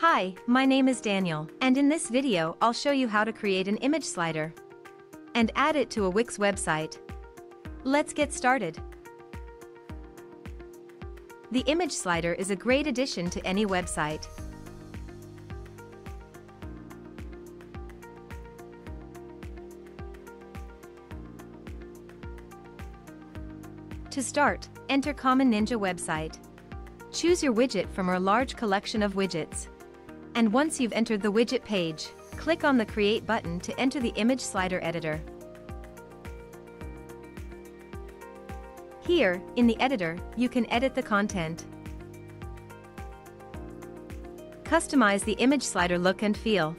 Hi, my name is Daniel, and in this video I'll show you how to create an image slider and add it to a Wix website. Let's get started. The image slider is a great addition to any website. To start, enter Common Ninja website. Choose your widget from our large collection of widgets. And once you've entered the widget page, click on the Create button to enter the image slider editor. Here, in the editor, you can edit the content. Customize the image slider look and feel.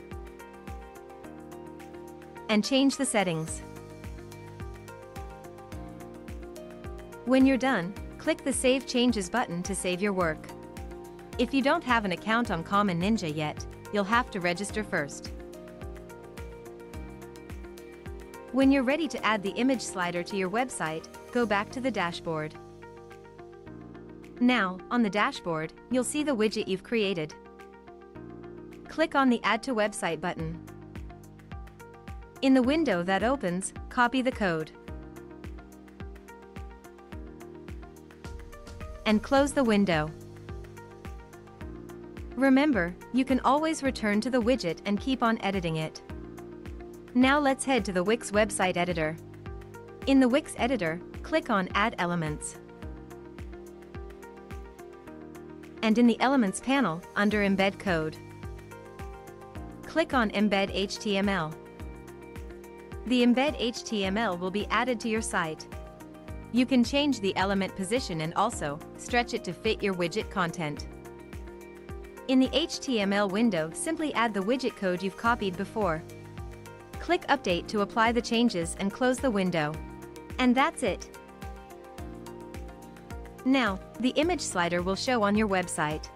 And change the settings. When you're done, click the Save Changes button to save your work. If you don't have an account on Common Ninja yet, you'll have to register first. When you're ready to add the image slider to your website, go back to the dashboard. Now, on the dashboard, you'll see the widget you've created. Click on the Add to Website button. In the window that opens, copy the code. and close the window. Remember, you can always return to the widget and keep on editing it. Now let's head to the Wix website editor. In the Wix editor, click on Add Elements. And in the Elements panel, under Embed Code, click on Embed HTML. The Embed HTML will be added to your site. You can change the element position and also stretch it to fit your widget content. In the HTML window, simply add the widget code you've copied before. Click Update to apply the changes and close the window. And that's it. Now, the image slider will show on your website.